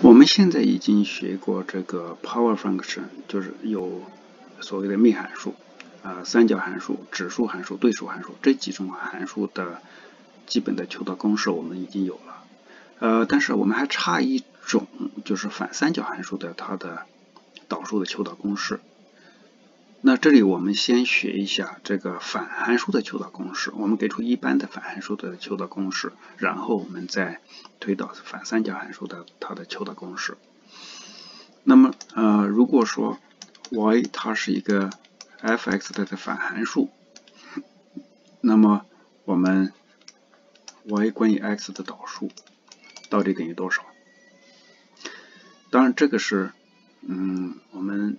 我们现在已经学过这个 power function，就是有所谓的幂函数、啊三角函数、指数函数、对数函数这几种函数的基本的求导公式，我们已经有了。呃，但是我们还差一种，就是反三角函数的它的导数的求导公式。那这里我们先学一下这个反函数的求导公式。我们给出一般的反函数的求导公式，然后我们再推导反三角函数的它的求导公式。那么，呃，如果说 y 它是一个 f(x) 的反函数，那么我们 y 关于 x 的导数到底等于多少？当然，这个是，嗯，我们。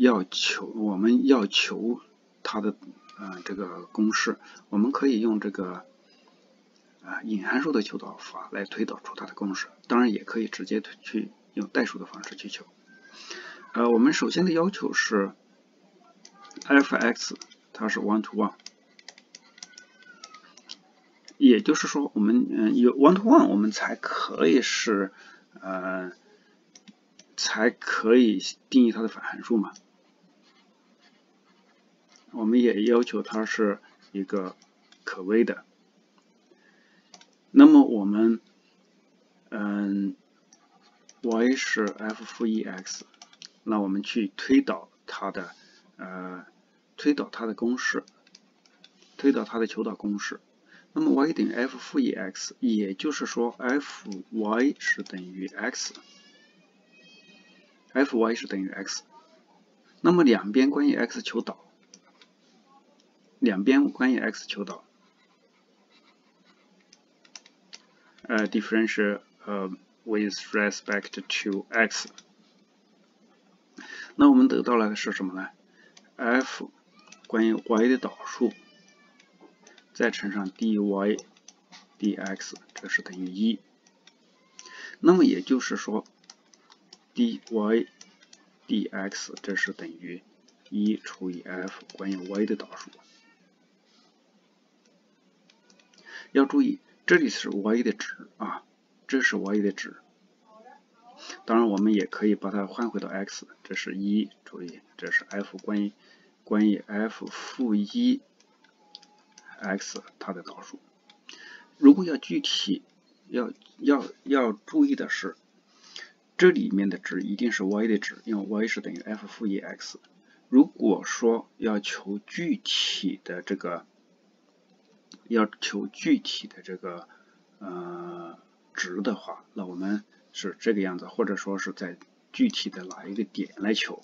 要求我们要求它的呃这个公式，我们可以用这个啊隐函数的求导法来推导出它的公式，当然也可以直接去用代数的方式去求。呃，我们首先的要求是 f(x) 它是 one to one，也就是说我们嗯有 one to one 我们才可以是呃才可以定义它的反函数嘛。我们也要求它是一个可微的。那么我们，嗯，y 是 f 负一 x，那我们去推导它的，呃，推导它的公式，推导它的求导公式。那么 y 等于 f 负一 x，也就是说 f y 是等于 x，f y 是等于 x。那么两边关于 x 求导。两边关于 x 求导，呃，differential 呃 with respect to x，那我们得到了是什么呢？f 关于 y 的导数，再乘上 dy dx，这是等于一。那么也就是说，dy dx 这是等于一除以 f 关于 y 的导数。要注意，这里是 y 的值啊，这是 y 的值。当然，我们也可以把它换回到 x，这是一，注意，这是 f 关于关于 f 负一 x 它的导数。如果要具体要要要注意的是，这里面的值一定是 y 的值，因为 y 是等于 f 负一 x。如果说要求具体的这个。要求具体的这个呃值的话，那我们是这个样子，或者说是在具体的哪一个点来求，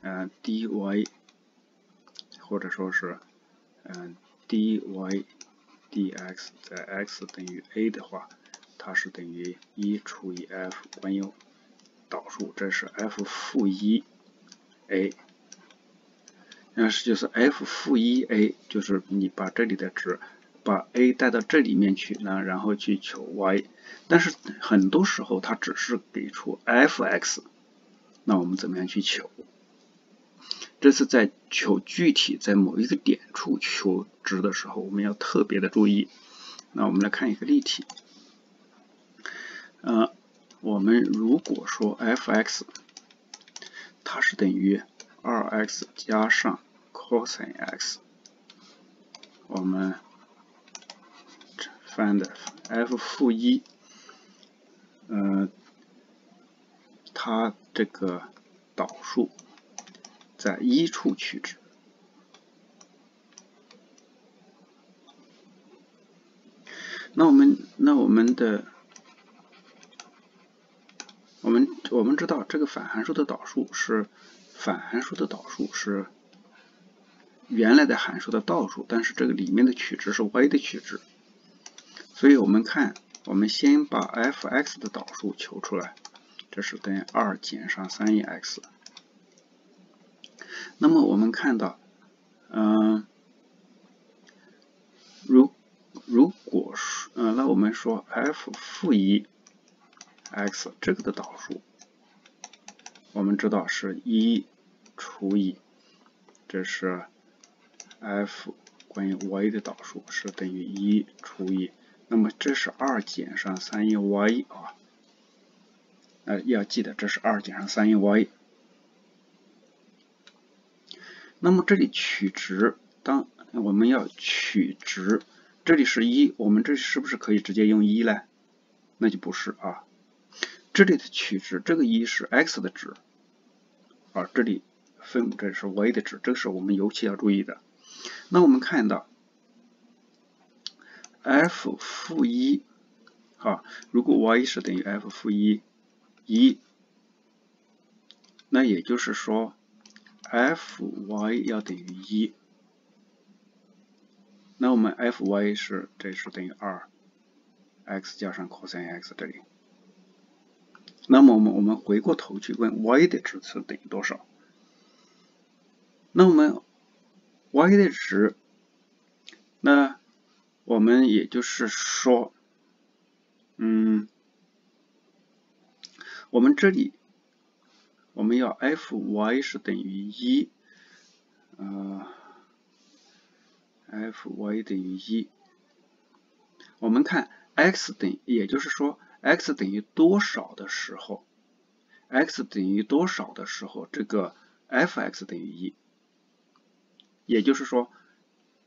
嗯，dy 或者说是嗯 dy dx 在 x 等于 a 的话，它是等于一除以 f 关于导数，这是 f 负一 a，那是就是 f 负一 a，就是你把这里的值。把 a 带到这里面去呢，然后去求 y，但是很多时候它只是给出 f(x)，那我们怎么样去求？这是在求具体在某一个点处求值的时候，我们要特别的注意。那我们来看一个例题，呃，我们如果说 f(x) 它是等于 2x 加上 cosx，我们 find f 负一，嗯，它这个导数在一处取值。那我们那我们的我们我们知道这个反函数的导数是反函数的导数是原来的函数的倒数，但是这个里面的取值是 y 的取值。所以我们看，我们先把 f(x) 的导数求出来，这是等于二减上三 x。那么我们看到，嗯，如如果是，嗯，那我们说 f 负一 x 这个的导数，我们知道是一除以，这是 f 关于 y 的导数是等于一除以。那么这是二减上三一 y 啊，呃，要记得这是二减上三一 y。那么这里取值，当我们要取值，这里是一，我们这是不是可以直接用一呢？那就不是啊。这里的取值，这个一是 x 的值，啊，这里分母这是 y 的值，这个是我们尤其要注意的。那我们看到 f 负一，好，如果 y 是等于 f 负一一，那也就是说。f(y) 要等于一，那我们 f(y) 是这是等于二，x 加上 cos x 这里。那么我们我们回过头去问 y 的值是等于多少？那我们 y 的值，那我们也就是说，嗯，我们这里。我们要 f(y) 是等于一，呃，f(y) 等于一。我们看 x 等，也就是说 x 等于多少的时候，x 等于多少的时候，这个 f(x) 等于一。也就是说，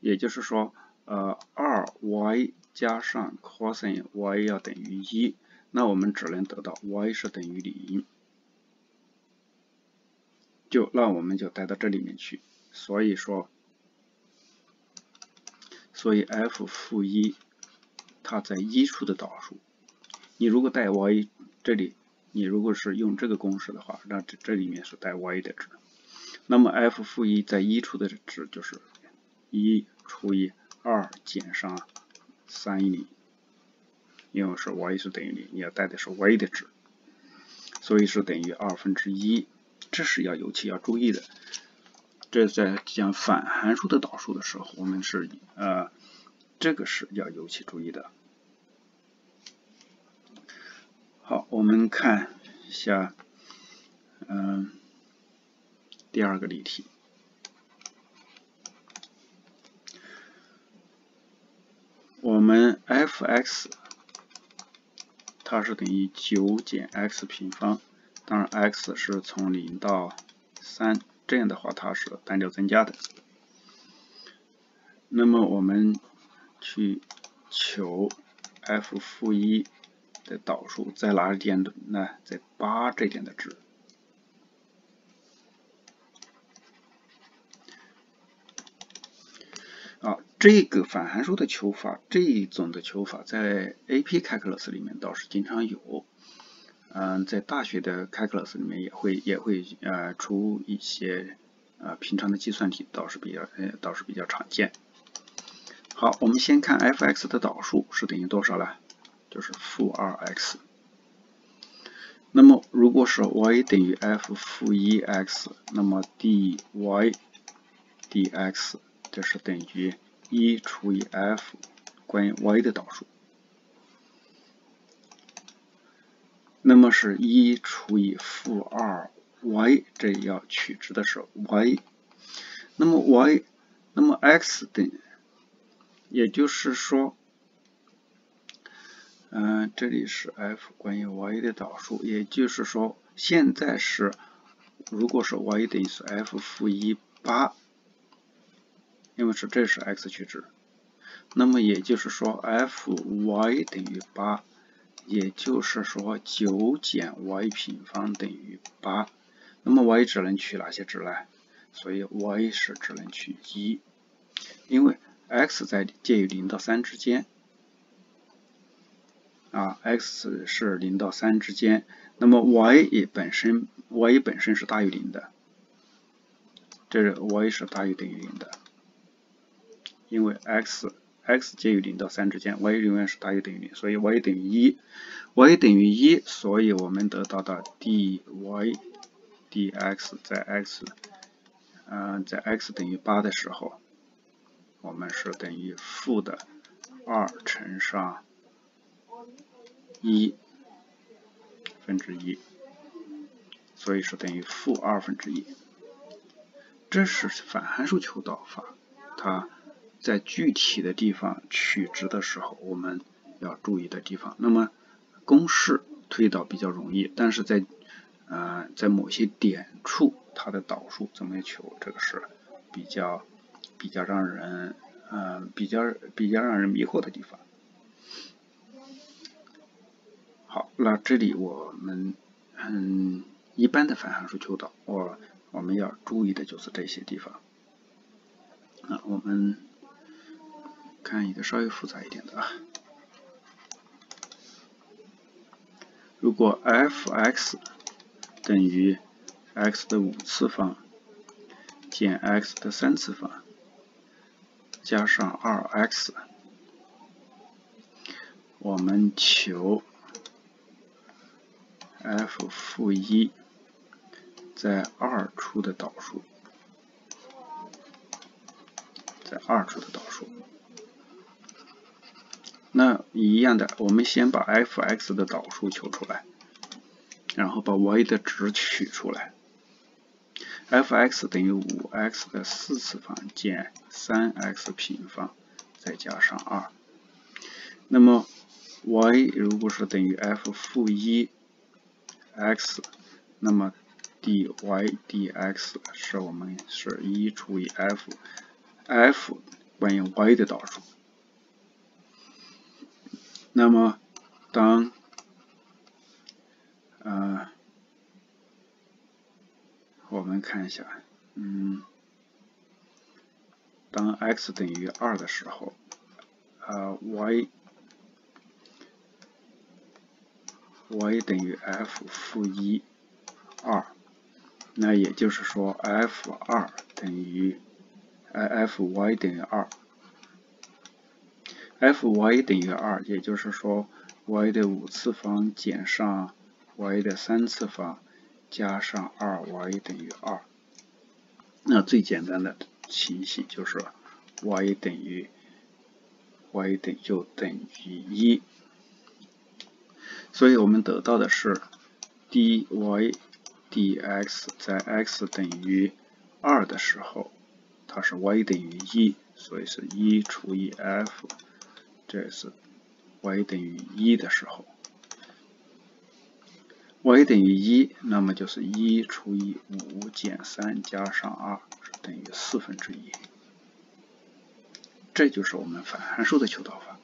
也就是说，呃，2y 加上 cos y 要等于一，那我们只能得到 y 是等于零。就那我们就带到这里面去，所以说，所以 f 负一它在一处的导数，你如果带 y 这里，你如果是用这个公式的话，那这这里面是带 y 的值，那么 f 负一在一处的值就是一除以二减上三零，因为是 y 是等于零，你要带的是 y 的值，所以是等于二分之一。这是要尤其要注意的，这在讲反函数的导数的时候，我们是呃，这个是要尤其注意的。好，我们看一下，嗯，第二个例题，我们 f(x) 它是等于九减 x 平方。当然，x 是从零到三，这样的话它是单调增加的。那么我们去求 f 负一的导数在哪里点呢？在八这点的值。啊，这个反函数的求法，这一种的求法在 AP Calculus 里面倒是经常有。嗯，在大学的 calculus 里面也会也会呃出一些呃平常的计算题，倒是比较呃倒是比较常见。好，我们先看 f(x) 的导数是等于多少呢？就是负 2x。那么如果是 y 等于 f 负 1x，那么 dy dx 就是等于一除以 f 关于 y 的导数。那么是一除以负二 y，这要取值的是 y。那么 y，那么 x 等于，也就是说，嗯，这里是 f 关于 y 的导数，也就是说，现在是，如果是 y 等于是 f 负一八，因为是这是 x 取值，那么也就是说 f y 等于八。也就是说，九减 y 平方等于八。那么 y 只能取哪些值呢？所以 y 是只能取一，因为 x 在介于零到三之间。啊，x 是零到三之间。那么 y 也本身 y 本身是大于零的，这是 y 是大于等于零的，因为 x。x 介于零到三之间，y 永远是大于等于零，所以 y 等于一，y 等于一，所以我们得到的 dy dx 在 x，嗯，在 x 等于八的时候，我们是等于负的二乘上一分之一，所以是等于负二分之一。这是反函数求导法，它。在具体的地方取值的时候，我们要注意的地方。那么公式推导比较容易，但是在呃在某些点处它的导数怎么求，这个是比较比较让人嗯比较比较让人迷惑的地方。好，那这里我们嗯一般的反函数求导，我我们要注意的就是这些地方。啊，我们看一个稍微复杂一点的啊。如果 f(x) 等于 x 的五次方减 x 的三次方加上 2x，我们求 f 负一在二处的导数。在二处的导数，一样的，我们先把 f(x) 的导数求出来，然后把 y 的值取出来。f(x) 等于 5x 的四次方减 3x 平方再加上2。那么 y 如果是等于 f 负一 x，那么 dy dx 是我们是一除以 f。f 关于 y 的导数，那么当呃我们看一下，嗯，当 x 等于二的时候，呃 y y 等于 f 负一二，那也就是说 f 二等于。f y 等于二，f y 等于二，也就是说 y 的五次方减上 y 的三次方加上二 y 等于二。那最简单的情形就是 y 等于 y 等就等于一，所以我们得到的是 dy dx 在 x 等于二的时候。它是 y 等于一，所以是一除以 f，这是 y 等于一的时候，y 等于一，那么就是一除以五减三加上二等于四分之一，这就是我们反函数的求导法。